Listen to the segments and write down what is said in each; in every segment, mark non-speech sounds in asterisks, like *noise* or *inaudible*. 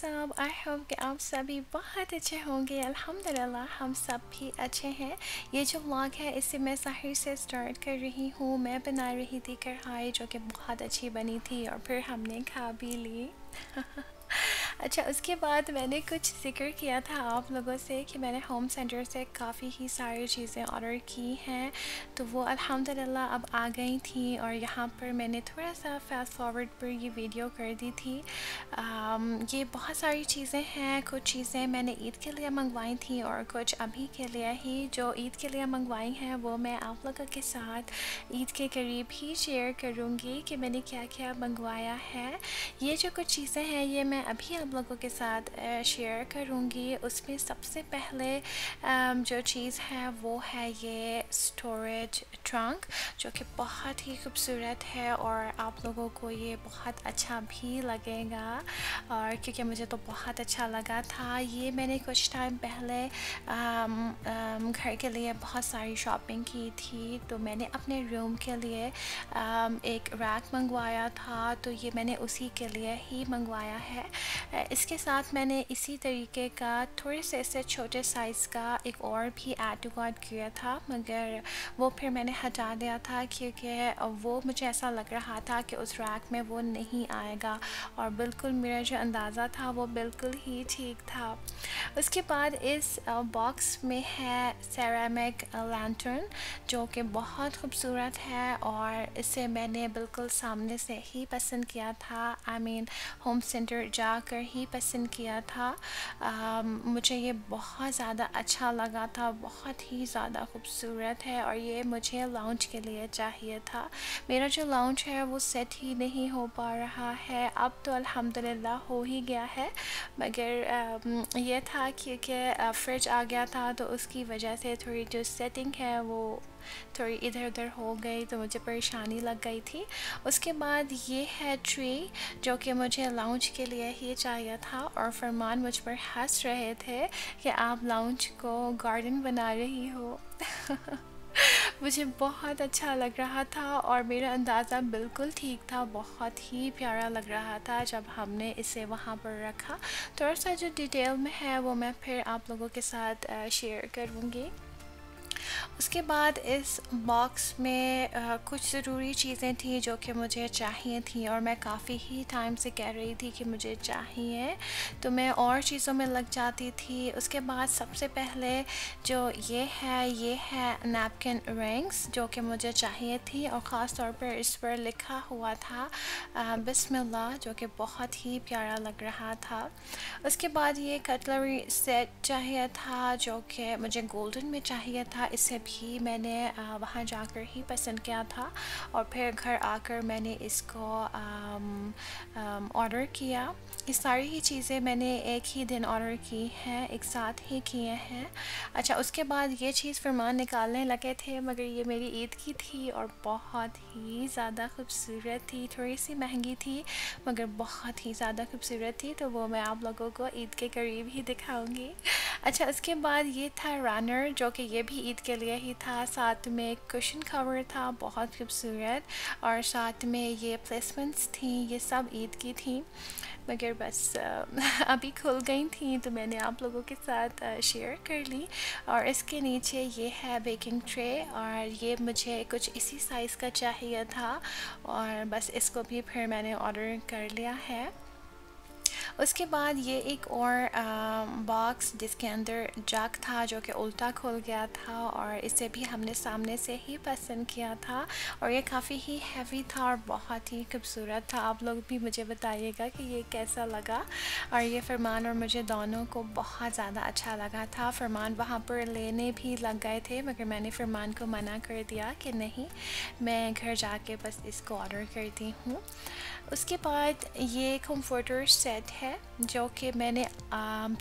Sub I hope کہ آپ سبھی بہت اچھے ہوں گے الحمدللہ ہم سب بھی اچھے ہیں یہ جو بلاگ ہے اسے میں ظاہر سے سٹارٹ کر رہی ہوں میں بنا رہی تھی کڑھائی جو کہ بہت اچھی بنی تھی اور پھر ہم نے کھا بھی لی اچھا اس کے بعد میں نے کچھ ذکر کیا تھا آپ لوگوں سے کہ میں نے ہوم سینٹر سے کافی ہی ساری چیزیں آرڈر کی ہیں۔ تو وہ الحمدللہ اب آ گئی تھیں اور یہاں پر میں نے تھوڑا سا فاسٹ فارورڈ پر یہ ویڈیو کر دی تھی۔ یہ بہت ساری چیزیں ہیں، کچھ چیزیں میں نے عید کے لیے منگوائی تھیں اور کچھ ابھی کے لیے ہی جو عید کے لیے منگوائی ہیں وہ میں آپ لوگوں کے ساتھ عید کے قریب ہی شیئر کروں گی کہ میں نے کیا کیا منگوایا ہے۔ یہ جو کچھ چیزیں ہیں، یہ میں ابھی آپ لوگوں کے ساتھ شیئر کروں گی۔ اس میں سب سے پہلے جو چیز ہے، وہ ہے یہ اسٹوریج ٹرنک جو کہ بہت ہی خوبصورت ہے اور آپ لوگوں کو یہ بہت اچھا بھی لگے گا۔ اور کیونکہ مجھے تو بہت اچھا لگا تھا۔ یہ میں نے کچھ ٹائم پہلے گھر کے لیے بہت ساری شاپنگ کی تھی۔ تو میں نے اپنے روم کے لیے ایک ریک منگوایا تھا۔ تو یہ میں نے اسی کے لیے ہی منگوایا ہے۔ اس کے ساتھ میں نے اسی طریقے کا تھوڑے سے سے چھوٹے سائز کا ایک اور بھی ایڈ ٹو کیا تھا، مگر وہ پھر میں نے ہٹا دیا تھا کیونکہ وہ مجھے ایسا لگ رہا تھا کہ اس ریک میں وہ نہیں آئے گا اور بالکل میرا جو اندازہ تھا وہ بالکل ہی ٹھیک تھا۔ اس کے بعد اس باکس میں ہے سیرامک لینٹرن جو کہ بہت خوبصورت ہے اور اسے میں نے بالکل سامنے سے ہی پسند کیا تھا۔ آئی مین، ہوم سینٹر جا کر ہی پسند کیا تھا۔ مجھے یہ بہت زیادہ اچھا لگا تھا، بہت ہی زیادہ خوبصورت ہے اور یہ مجھے لاؤنچ کے لیے چاہیے تھا۔ میرا جو لاؤنچ ہے وہ سیٹ ہی نہیں ہو پا رہا ہے۔ اب تو الحمدللہ ہو ہی گیا ہے۔ مگر یہ تھا کیونکہ فریج آ گیا تھا تو اس کی وجہ سے تھوڑی جو سیٹنگ ہے وہ تھوڑی ادھر ادھر ہو گئی تو مجھے پریشانی لگ گئی تھی۔ اس کے بعد یہ ہے ٹری جو کہ مجھے لاؤنچ کے لیے ہی چاہیے تھا اور فرمان مجھ پر ہنس رہے تھے کہ آپ لاؤنچ کو گارڈن بنا رہی ہو۔ *laughs* مجھے بہت اچھا لگ رہا تھا اور میرا اندازہ بالکل ٹھیک تھا، بہت ہی پیارا لگ رہا تھا جب ہم نے اسے وہاں پر رکھا۔ تھوڑا سا جو ڈیٹیل میں ہے وہ میں پھر آپ لوگوں کے ساتھ شیئر کروں گی۔ اس کے بعد اس باکس میں کچھ ضروری چیزیں تھیں جو کہ مجھے چاہیے تھیں اور میں کافی ہی ٹائم سے کہہ رہی تھی کہ مجھے چاہیے۔ تو میں اور چیزوں میں لگ جاتی تھی۔ اس کے بعد سب سے پہلے جو یہ ہے یہ ہے نیپکن رنگس جو کہ مجھے چاہیے تھی اور خاص طور پر اس پر لکھا ہوا تھا بسم اللہ جو کہ بہت ہی پیارا لگ رہا تھا۔ اس کے بعد یہ کٹلری سیٹ چاہیے تھا جو کہ مجھے گولڈن میں چاہیے تھا۔ اسے بھی میں نے وہاں جا کر ہی پسند کیا تھا اور پھر گھر آ کر میں نے اس کو آڈر کیا۔ یہ ساری ہی چیزیں میں نے ایک ہی دن آڈر کی ہیں، ایک ساتھ ہی کیے ہیں۔ اچھا اس کے بعد یہ چیز فرمان نکالنے لگے تھے، مگر یہ میری عید کی تھی اور بہت ہی زیادہ خوبصورت تھی۔ تھوڑی سی مہنگی تھی، مگر بہت ہی زیادہ خوبصورت تھی، تو وہ میں آپ لوگوں کو عید کے قریب ہی دکھاؤں گی۔ اچھا اس کے بعد یہ تھا رانر جو کہ یہ بھی عید کے کے لیے ہی تھا۔ ساتھ میں ایک کشن کور تھا، بہت خوبصورت۔ اور ساتھ میں یہ پلیسمنٹس تھیں، یہ سب عید کی تھیں۔ مگر بس ابھی کھل گئی تھیں تو میں نے آپ لوگوں کے ساتھ شیئر کر لی۔ اور اس کے نیچے یہ ہے بیکنگ ٹرے اور یہ مجھے کچھ اسی سائز کا چاہیے تھا۔ اور بس اس کو بھی پھر میں نے آڈر کر لیا ہے۔ اس کے بعد یہ ایک اور باکس جس کے اندر جگ تھا جو کہ الٹا کھل گیا تھا اور اسے بھی ہم نے سامنے سے ہی پسند کیا تھا اور یہ کافی ہی ہیوی تھا اور بہت ہی خوبصورت تھا۔ آپ لوگ بھی مجھے بتائیے گا کہ یہ کیسا لگا اور یہ فرمان اور مجھے دونوں کو بہت زیادہ اچھا لگا تھا۔ فرمان وہاں پر لینے بھی لگ گئے تھے مگر میں نے فرمان کو منع کر دیا کہ نہیں، میں گھر جا کے بس اس کو آڈر کرتی ہوں۔ اس کے بعد یہ کمفرٹر سیٹ ہے جو کہ میں نے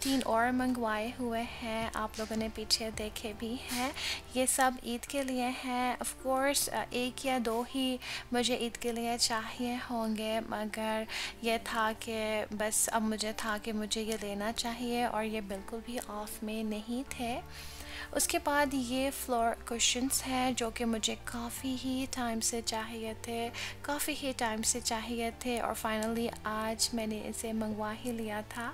تین اور منگوائے ہوئے ہیں، آپ لوگوں نے پیچھے دیکھے بھی ہیں۔ یہ سب عید کے لیے ہیں۔ آف کورس ایک یا دو ہی مجھے عید کے لیے چاہیے ہوں گے، مگر یہ تھا کہ بس اب مجھے تھا کہ مجھے یہ لینا چاہیے اور یہ بالکل بھی آف میں نہیں تھے۔ اس کے بعد یہ فلور کوشنس ہیں جو کہ مجھے کافی ہی ٹائم سے چاہیے تھے، کافی ہی ٹائم سے چاہیے تھے اور فائنلی آج میں نے اسے منگوا ہی لیا تھا۔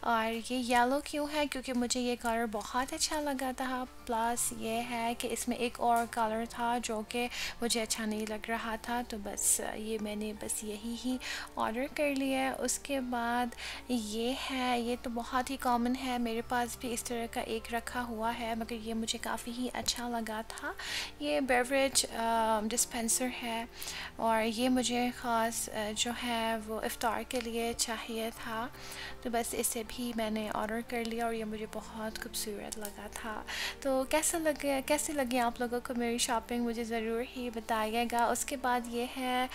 اور یہ یلو کیوں ہے؟ کیونکہ مجھے یہ کلر بہت اچھا لگا تھا۔ پلس یہ ہے کہ اس میں ایک اور کلر تھا جو کہ مجھے اچھا نہیں لگ رہا تھا۔ تو بس یہ میں نے بس یہی ہی آڈر کر لیا ہے۔ اس کے بعد یہ ہے، یہ تو بہت ہی کامن ہے۔ میرے پاس بھی اس طرح کا ایک رکھا ہوا ہے، مگر یہ مجھے کافی ہی اچھا لگا تھا۔ یہ بیوریج ڈسپینسر ہے اور یہ مجھے خاص جو ہے وہ افطار کے لیے چاہیے تھا۔ تو بس اسے بھی میں نے آڈر کر لیا اور یہ مجھے بہت خوبصورت لگا تھا۔ تو کیسا لگے کیسے لگے آپ لوگوں کو میری شاپنگ مجھے ضرور ہی بتائیے گا۔ اس کے بعد یہ ہے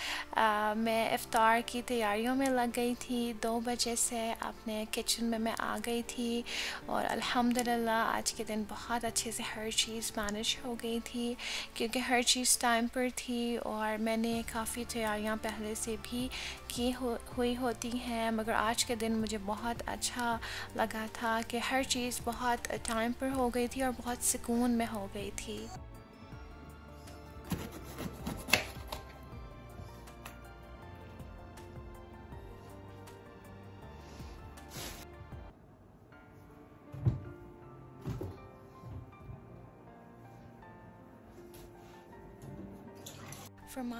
میں افطار کی تیاریوں میں لگ گئی تھی۔ دو بجے سے اپنے کچن میں میں آ گئی تھی اور الحمدللہ آج کے دن بہت اچھے سے ہر چیز مینج ہو گئی تھی، کیونکہ ہر چیز ٹائم پر تھی اور میں نے کافی تیاریاں پہلے سے بھی کی ہوئی ہوتی ہیں، مگر آج کے دن مجھے بہت اچھا لگا تھا کہ ہر چیز بہت ٹائم پر ہو گئی تھی اور بہت سکون میں ہو گئی تھی۔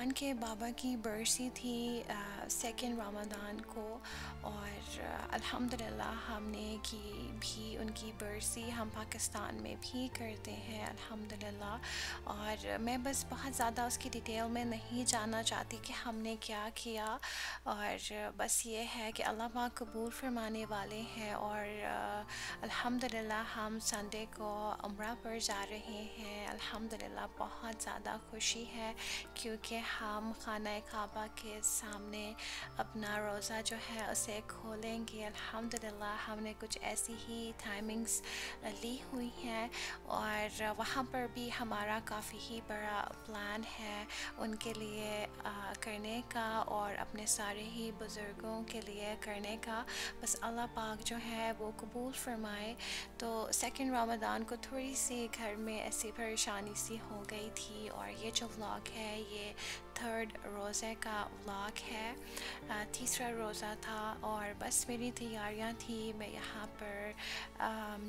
رمضان کے بابا کی برسی تھی سیکنڈ رمضان کو اور الحمدللہ ہم نے کی بھی ان کی برسی ہم پاکستان میں بھی کرتے ہیں الحمدللہ اور میں بس بہت زیادہ اس کی ڈیٹیل میں نہیں جاننا چاہتی کہ ہم نے کیا کیا اور بس یہ ہے کہ اللہ پاک قبول فرمانے والے ہیں اور الحمدللہ ہم سنڈے کو عمرہ پر جا رہے ہیں الحمدللہ بہت زیادہ خوشی ہے کیونکہ ہم خانہ کعبہ کے سامنے اپنا روزہ جو ہے اسے کھولیں گے۔ الحمدللہ، ہم نے کچھ ایسی ہی ٹائمنگز لی ہوئی ہیں اور وہاں پر بھی ہمارا کافی ہی بڑا پلان ہے ان کے لیے کرنے کا اور اپنے سارے ہی بزرگوں کے لیے کرنے کا۔ بس اللہ پاک جو ہے وہ قبول فرمائے۔ تو سیکنڈ رمضان کو تھوڑی سی گھر میں ایسی پریشانی سی ہو گئی تھی اور یہ جو ولاگ ہے، یہ تھرڈ روزے کا ولاگ ہے تیسرا روزہ تھا اور بس میری تیاریاں تھی میں یہاں پر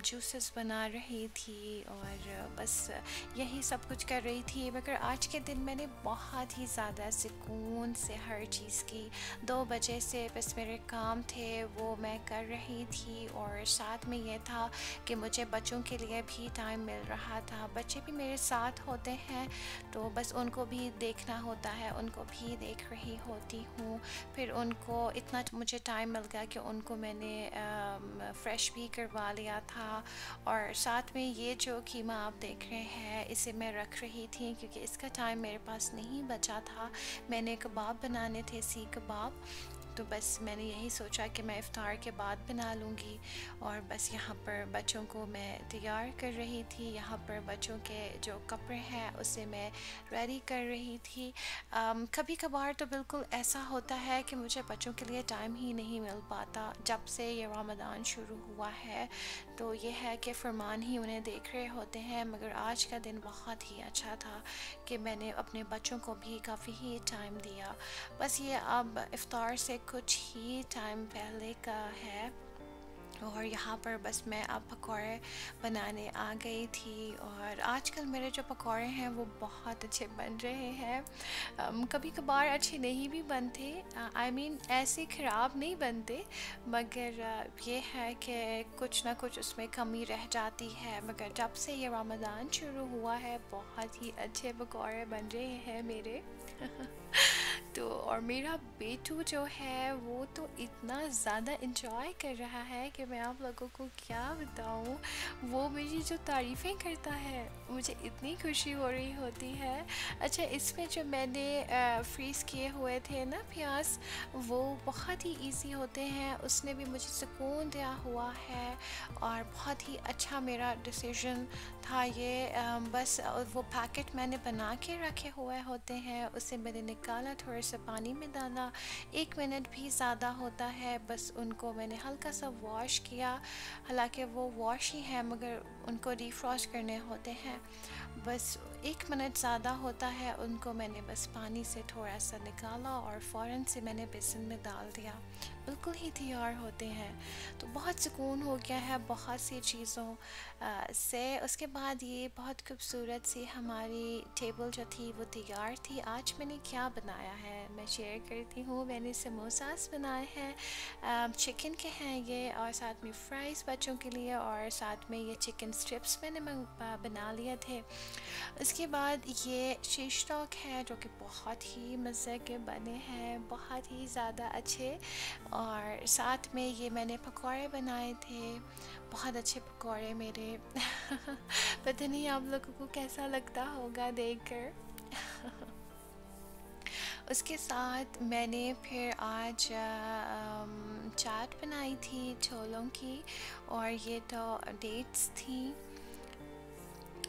جوسز بنا رہی تھی اور بس یہی سب کچھ کر رہی تھی مگر آج کے دن میں نے بہت ہی زیادہ سکون سے ہر چیز کی دو بجے سے بس میرے کام تھے وہ میں کر رہی تھی اور ساتھ میں یہ تھا کہ مجھے بچوں کے لیے بھی ٹائم مل رہا تھا بچے بھی میرے ساتھ ہوتے ہیں تو بس ان کو بھی دیکھنا ہوتا ہے، ان کو بھی دیکھ رہی ہوتی ہوں۔ پھر ان کو اتنا مجھے ٹائم مل گیا کہ ان کو میں نے فریش بھی کروا لیا تھا۔ اور ساتھ میں یہ جو قیمہ آپ دیکھ رہے ہیں، اسے میں رکھ رہی تھی کیونکہ اس کا ٹائم میرے پاس نہیں بچا تھا۔ میں نے کباب بنانے تھے، سی کباب۔ تو بس میں نے یہی سوچا کہ میں افطار کے بعد بنا لوں گی اور بس یہاں پر بچوں کو میں تیار کر رہی تھی۔ یہاں پر بچوں کے جو کپڑے ہیں اسے میں ریڈی کر رہی تھی۔ کبھی کبھار تو بالکل ایسا ہوتا ہے کہ مجھے بچوں کے لیے ٹائم ہی نہیں مل پاتا جب سے یہ رمضان شروع ہوا ہے۔ تو یہ ہے کہ فرمان ہی انہیں دیکھ رہے ہوتے ہیں، مگر آج کا دن بہت ہی اچھا تھا کہ میں نے اپنے بچوں کو بھی کافی ہی ٹائم دیا۔ بس یہ اب افطار سے کچھ ہی ٹائم پہلے کا ہے اور یہاں پر بس میں اب پکوڑے بنانے آ گئی تھی اور آج کل میرے جو پکوڑے ہیں وہ بہت اچھے بن رہے ہیں۔ کبھی کبھار اچھے نہیں بھی بنتے، آئی مین ایسے خراب نہیں بنتے، مگر یہ ہے کہ کچھ نہ کچھ اس میں کمی رہ جاتی ہے۔ مگر جب سے یہ رمضان شروع ہوا ہے، بہت ہی اچھے پکوڑے بن رہے ہیں میرے۔ *laughs* تو اور میرا بیٹو جو ہے وہ تو اتنا زیادہ انجوائے کر رہا ہے کہ میں آپ لوگوں کو کیا بتاؤں، وہ میری جو تعریفیں کرتا ہے۔ مجھے اتنی خوشی ہو رہی ہوتی ہے۔ اچھا اس میں جو میں نے فریز کیے ہوئے تھے نا پیاز، وہ بہت ہی ایزی ہوتے ہیں۔ اس نے بھی مجھے سکون دیا ہوا ہے اور بہت ہی اچھا میرا ڈسیزن تھا یہ۔ بس، وہ پیکٹ میں نے بنا کے رکھے ہوئے ہوتے ہیں۔ اسے میں نے نکالا، تھوڑے سے پانی میں ڈالا ایک منٹ بھی زیادہ ہوتا ہے۔ بس ان کو میں نے ہلکا سا واش کیا۔ حالانکہ وہ واش ہی ہیں مگر ان کو ریفراش کرنے ہوتے ہیں۔ بس ایک منٹ زیادہ ہوتا ہے، ان کو میں نے بس پانی سے تھوڑا سا نکالا اور فوراً سے میں نے بیسن میں ڈال دیا۔ بالکل ہی تیار ہوتے ہیں۔ تو بہت سکون ہو گیا ہے بہت سی چیزوں سے۔ اس کے بعد یہ بہت خوبصورت سی ہماری ٹیبل جو تھی وہ تیار تھی۔ آج میں نے کیا بنایا ہے؟ میں شیئر کرتی ہوں۔ میں نے سموساس بنائے ہیں۔ چکن کے ہیں یہ اور ساتھ میں فرائز بچوں کے لیے اور ساتھ میں یہ چکن سٹرپس میں نے بنا لیے تھے۔ اس کے بعد یہ شیش ٹاک ہے جو کہ بہت ہی مزے کے بنے ہیں، بہت ہی زیادہ اچھے۔ اور ساتھ میں یہ میں نے پکوڑے بنائے تھے۔ بہت اچھے پکوڑے میرے۔ *laughs* پتہ نہیں آپ لوگوں کو کیسا لگتا ہوگا دیکھ کر۔ *laughs* اس کے ساتھ میں نے پھر آج چاٹ بنائی تھی چھولوں کی۔ اور یہ تو ڈیٹس تھیں۔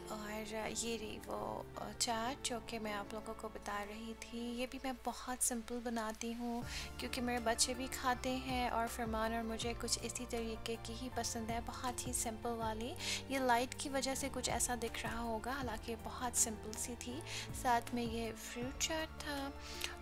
اور یہ رہی وہ چاٹ جو کہ میں آپ لوگوں کو بتا رہی تھی، یہ بھی میں بہت سمپل بناتی ہوں کیونکہ میرے بچے بھی کھاتے ہیں اور فرمان اور مجھے کچھ اسی طریقے کی ہی پسند ہے، بہت ہی سمپل والی۔ یہ لائٹ کی وجہ سے کچھ ایسا دکھ رہا ہوگا، حالانکہ بہت سمپل سی تھی۔ ساتھ میں یہ فروٹ چاٹ تھا۔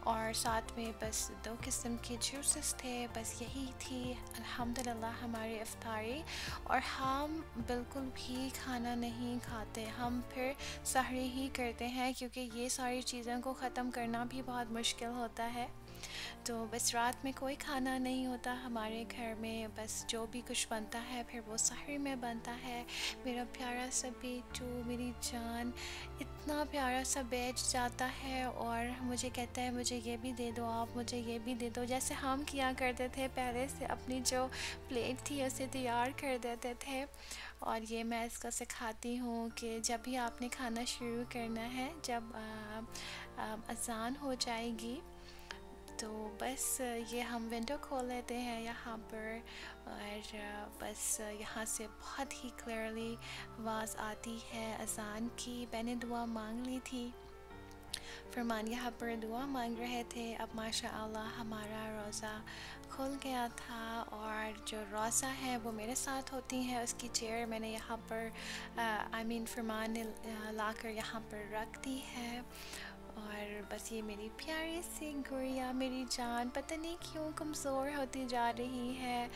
اور ساتھ میں بس دو قسم کے جوسز تھے، بس یہی تھی، الحمدللہ ہماری افطاری۔ اور ہم بالکل بھی کھانا نہیں کھاتے، ہم پھر سحری ہی کرتے ہیں کیونکہ یہ ساری چیزوں کو ختم کرنا بھی بہت مشکل ہوتا ہے۔ تو بس رات میں کوئی کھانا نہیں ہوتا، ہمارے گھر میں بس جو بھی کچھ بنتا ہے، پھر وہ سحر میں بنتا ہے۔ میرا پیارا سا بیٹو، میری جان، اتنا پیارا سا بیٹھ جاتا ہے اور مجھے کہتا ہے، مجھے یہ بھی دے دو، آپ مجھے یہ بھی دے دو۔ جیسے ہم کیا کرتے تھے، پہلے سے اپنی جو پلیٹ تھی، اسے تیار کر دیتے تھے۔ اور یہ میں اس کو سکھاتی ہوں کہ جب بھی آپ نے کھانا شروع کرنا ہے، جب اذان ہو جائے گی تو بس یہ ہم ونڈو کھول لیتے ہیں یہاں پر اور بس یہاں سے بہت ہی کلیئرلی آواز آتی ہے اذان کی۔ میں نے دعا مانگ لی تھی۔ فرمان یہاں پر دعا مانگ رہے تھے۔ اب ماشاء اللہ ہمارا روزہ کھل گیا تھا اور جو روزہ ہے وہ میرے ساتھ ہوتی ہیں اس کی چیئر میں نے یہاں پر آئی مین فرمان نے لا کر یہاں پر رکھ دی ہے۔ اور بس یہ میری پیاری سی گڑیا، میری جان، پتہ نہیں کیوں کمزور ہوتی جا رہی ہے۔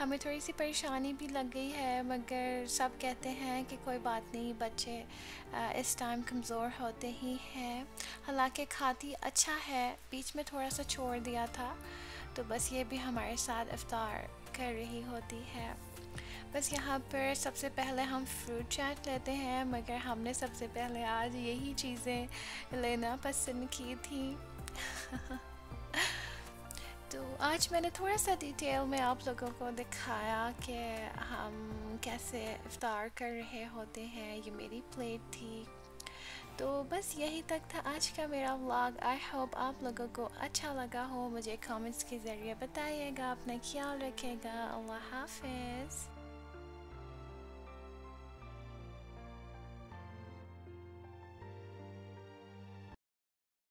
ہمیں تھوڑی سی پریشانی بھی لگ گئی ہے، مگر سب کہتے ہیں کہ کوئی بات نہیں، بچے اس ٹائم کمزور ہوتے ہی ہیں۔ حالانکہ کھاتی اچھا ہے، بیچ میں تھوڑا سا چھوڑ دیا تھا۔ تو بس یہ بھی ہمارے ساتھ افطار کر رہی ہوتی ہے۔ بس یہاں پر سب سے پہلے ہم فروٹ چاٹ لیتے ہیں، مگر ہم نے سب سے پہلے آج یہی چیزیں لینا پسند کی تھی۔ *laughs* تو آج میں نے تھوڑا سا ڈیٹیل میں آپ لوگوں کو دکھایا کہ ہم کیسے افطار کر رہے ہوتے ہیں۔ یہ میری پلیٹ تھی۔ تو بس یہی تک تھا آج کا میرا ولاگ آئی ہوپ آپ لوگوں کو اچھا لگا ہو۔ مجھے کامنٹس کے ذریعے بتائیے گا، اپنا خیال رکھے گا۔ اللہ حافظ۔